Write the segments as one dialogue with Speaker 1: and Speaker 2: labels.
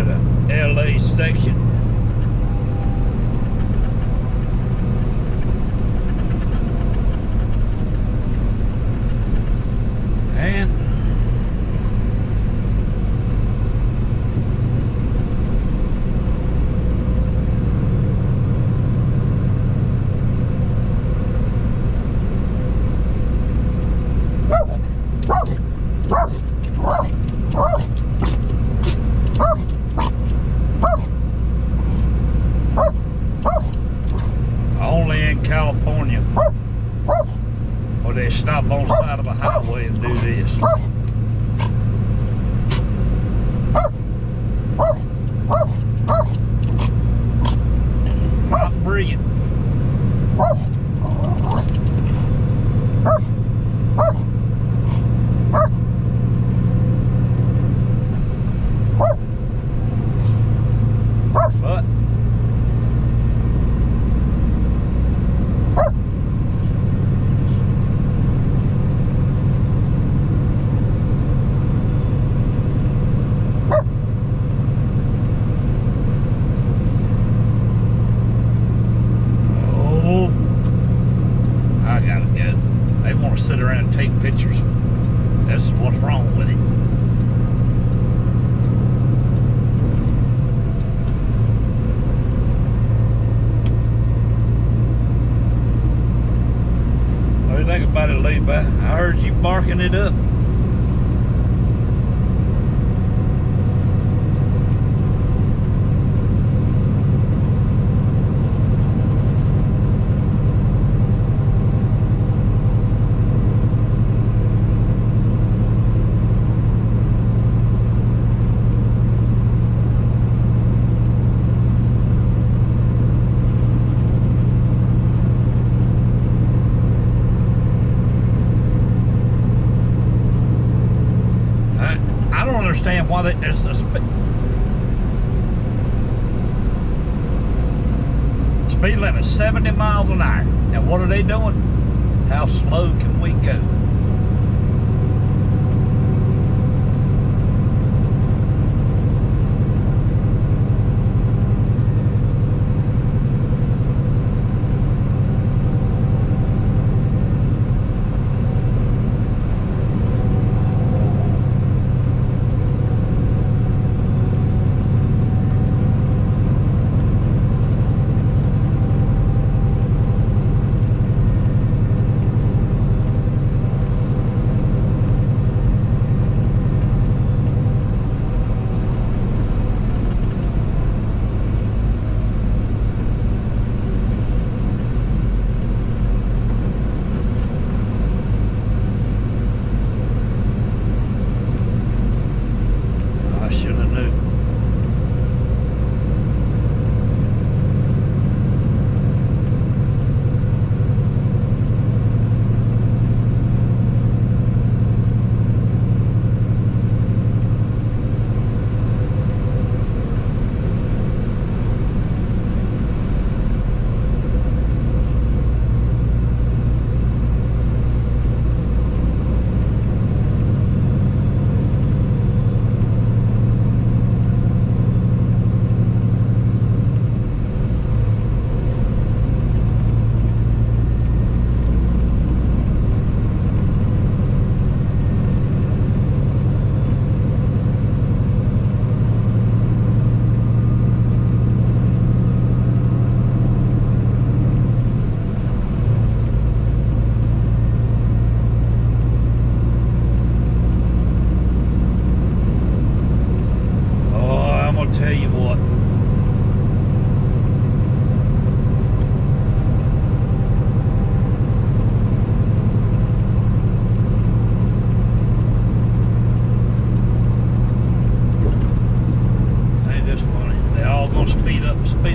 Speaker 1: into the LA section. And stop on the side of a highway and do this. Not brilliant. But Oh, I gotta go. They want to sit around and take pictures. This is what's wrong with it. What I heard you barking it up. I, I don't understand why there's a spe- speed limit 70 miles an hour. And what are they doing? How slow can we go?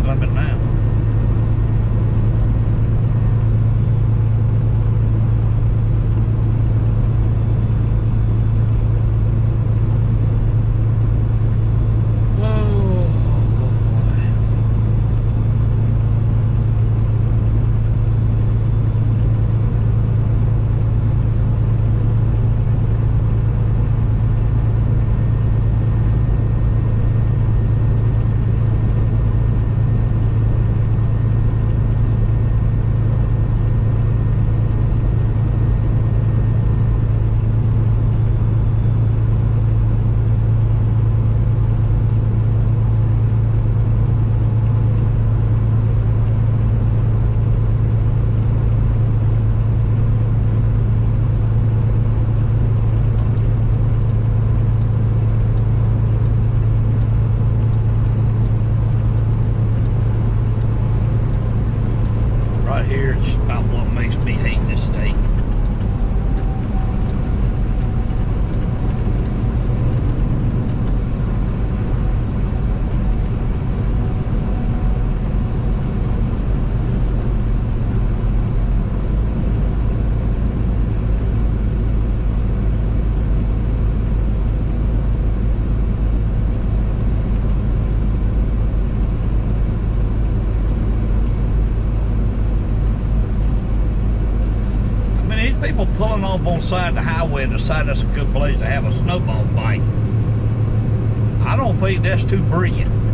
Speaker 1: Up the speed limit now. about what makes me hate this state. Off on the side of the highway and decide that's a good place to have a snowball fight. I don't think that's too brilliant.